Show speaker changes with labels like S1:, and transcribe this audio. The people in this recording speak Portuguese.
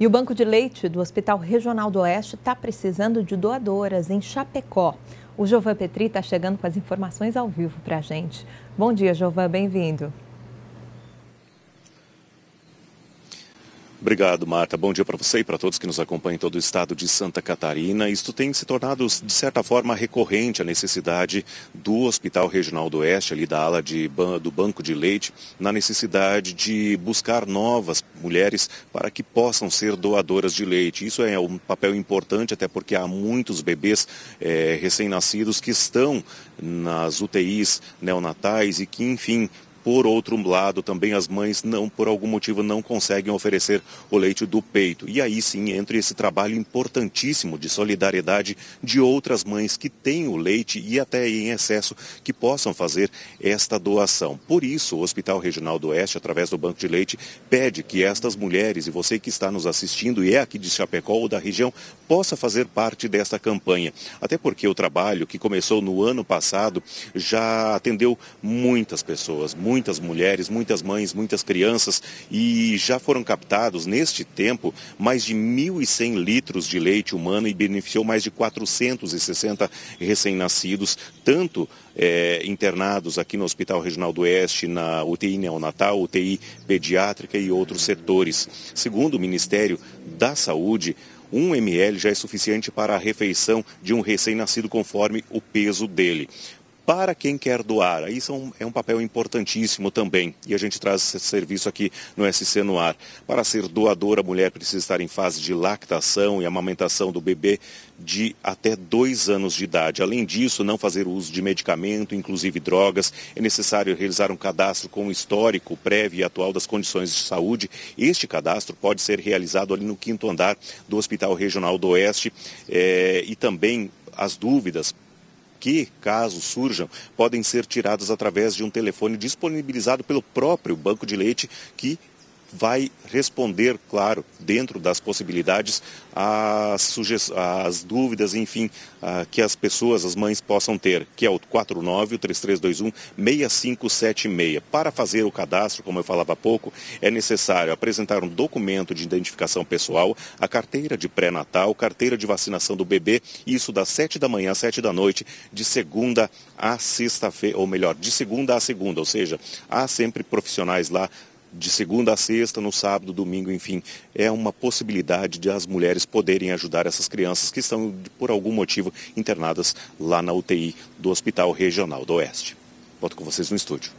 S1: E o Banco de Leite do Hospital Regional do Oeste está precisando de doadoras em Chapecó. O Jovan Petri está chegando com as informações ao vivo para a gente. Bom dia, Jovan, bem-vindo.
S2: Obrigado, Marta. Bom dia para você e para todos que nos acompanham em todo o estado de Santa Catarina. Isto tem se tornado, de certa forma, recorrente a necessidade do Hospital Regional do Oeste, ali da ala de, do Banco de Leite, na necessidade de buscar novas mulheres para que possam ser doadoras de leite. Isso é um papel importante, até porque há muitos bebês é, recém-nascidos que estão nas UTIs neonatais e que, enfim, por outro lado, também as mães não, por algum motivo, não conseguem oferecer o leite do peito. E aí sim entra esse trabalho importantíssimo de solidariedade de outras mães que têm o leite e até em excesso que possam fazer esta doação. Por isso, o Hospital Regional do Oeste, através do Banco de Leite, pede que estas mulheres e você que está nos assistindo e é aqui de Chapecó ou da região, possa fazer parte desta campanha. Até porque o trabalho que começou no ano passado já atendeu muitas pessoas, muitas mulheres, muitas mães, muitas crianças e já foram captados neste tempo mais de 1.100 litros de leite humano e beneficiou mais de 460 recém-nascidos, tanto é, internados aqui no Hospital Regional do Oeste, na UTI neonatal, UTI pediátrica e outros setores. Segundo o Ministério da Saúde, 1 ml já é suficiente para a refeição de um recém-nascido conforme o peso dele para quem quer doar. Isso é um, é um, papel importantíssimo também. E a gente traz esse serviço aqui no SC no ar. Para ser doadora, a mulher precisa estar em fase de lactação e amamentação do bebê de até dois anos de idade. Além disso, não fazer uso de medicamento, inclusive drogas. É necessário realizar um cadastro com o histórico prévio e atual das condições de saúde. Este cadastro pode ser realizado ali no quinto andar do Hospital Regional do Oeste é, e também as dúvidas que, caso surjam, podem ser tiradas através de um telefone disponibilizado pelo próprio banco de leite que vai responder, claro, dentro das possibilidades, as dúvidas, enfim, que as pessoas, as mães possam ter, que é o 49-3321-6576. Para fazer o cadastro, como eu falava há pouco, é necessário apresentar um documento de identificação pessoal, a carteira de pré-natal, carteira de vacinação do bebê, isso das 7 da manhã às 7 da noite, de segunda a sexta-feira, ou melhor, de segunda a segunda, ou seja, há sempre profissionais lá de segunda a sexta, no sábado, domingo, enfim, é uma possibilidade de as mulheres poderem ajudar essas crianças que estão, por algum motivo, internadas lá na UTI do Hospital Regional do Oeste. Volto com vocês no estúdio.